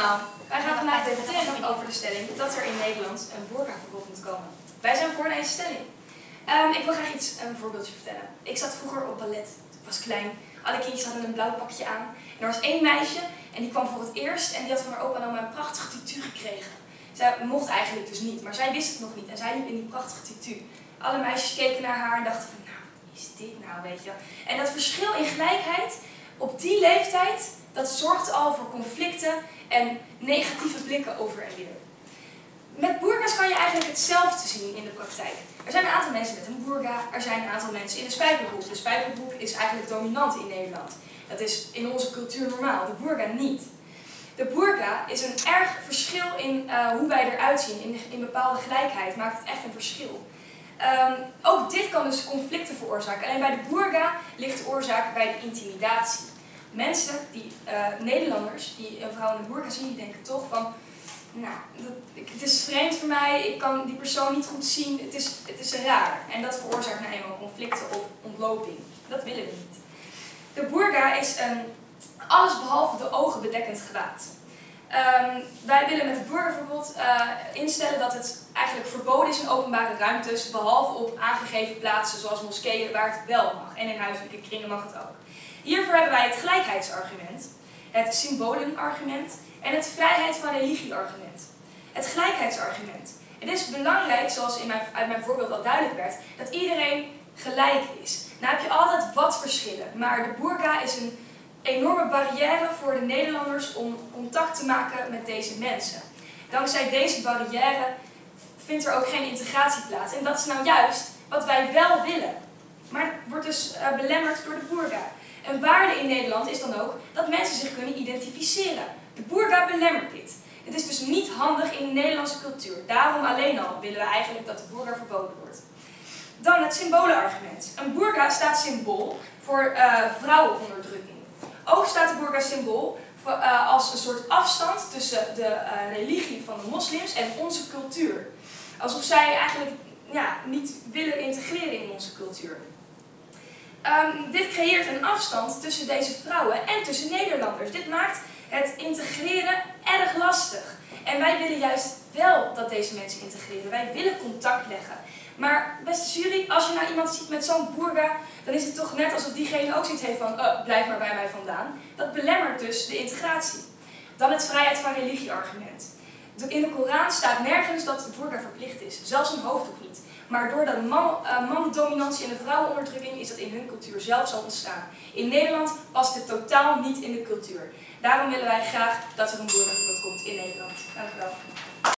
allemaal. Wij gaan vandaag debatteren over de stelling dat er in Nederland een burgerverbod moet komen. Wij zijn voor deze stelling. Ehm, ik wil graag iets, een voorbeeldje vertellen. Ik zat vroeger op ballet. Ik was klein. Alle kindjes hadden een blauw pakje aan. En er was één meisje en die kwam voor het eerst en die had van haar opa en oma een prachtige tutu gekregen. Zij mocht eigenlijk dus niet, maar zij wist het nog niet en zij liep in die prachtige tutu. Alle meisjes keken naar haar en dachten van, nou, is dit nou, weet je. En dat verschil in gelijkheid op die leeftijd, dat zorgt al voor conflicten en negatieve blikken over en weer. Met boerga's kan je eigenlijk hetzelfde zien in de praktijk. Er zijn een aantal mensen met een boerga, er zijn een aantal mensen in de spijkerbroek. De spijkerbroek is eigenlijk dominant in Nederland. Dat is in onze cultuur normaal, de boerga niet. De burka is een erg verschil in uh, hoe wij eruit zien. In, in bepaalde gelijkheid maakt het echt een verschil. Um, ook dit kan dus conflicten veroorzaken. Alleen bij de burga ligt de oorzaak bij de intimidatie. Mensen, die, uh, Nederlanders, die een vrouw in de burka zien, die denken toch van... Nou, dat, het is vreemd voor mij, ik kan die persoon niet goed zien, het is, het is raar. En dat veroorzaakt nou eenmaal conflicten of ontloping. Dat willen we niet. De burga is een alles behalve de ogen bedekkend gewaad. Um, wij willen met het burgerverbod uh, instellen dat het eigenlijk verboden is in openbare ruimtes, behalve op aangegeven plaatsen zoals moskeeën waar het wel mag. En in huiselijke kringen mag het ook. Hiervoor hebben wij het gelijkheidsargument, het symbolenargument en het vrijheid van religie-argument. Het gelijkheidsargument. Het is belangrijk, zoals in mijn, uit mijn voorbeeld al duidelijk werd, dat iedereen gelijk is. Nou heb je altijd wat verschillen, maar de burka is een enorme barrière voor de Nederlanders om contact te maken met deze mensen. Dankzij deze barrière vindt er ook geen integratie plaats. En dat is nou juist wat wij wel willen. Maar het wordt dus uh, belemmerd door de boerga. Een waarde in Nederland is dan ook dat mensen zich kunnen identificeren. De boerga belemmert dit. Het is dus niet handig in de Nederlandse cultuur. Daarom alleen al willen we eigenlijk dat de boerga verboden wordt. Dan het symbolenargument. Een boerga staat symbool voor uh, vrouwenonderdrukking. Ook staat de burka symbool uh, als een soort afstand tussen de uh, religie van de moslims en onze cultuur. Alsof zij eigenlijk ja, niet willen integreren in onze cultuur. Um, dit creëert een afstand tussen deze vrouwen en tussen Nederlanders. Dit maakt het integreren erg lastig. En wij willen juist wel dat deze mensen integreren. Wij willen contact leggen. Maar beste jury, als je nou iemand ziet met zo'n boerga, dan is het toch net alsof diegene ook zoiets heeft van, oh, blijf maar bij mij vandaan. Dat belemmert dus de integratie. Dan het vrijheid van religie-argument. In de Koran staat nergens dat de boerga verplicht is, zelfs een hoofddoek niet. Maar door de man, uh, mandominantie en de vrouwenonderdrukking is dat in hun cultuur zelf zal ontstaan. In Nederland past dit totaal niet in de cultuur. Daarom willen wij graag dat er een boergaverbod komt in Nederland. Dank u wel.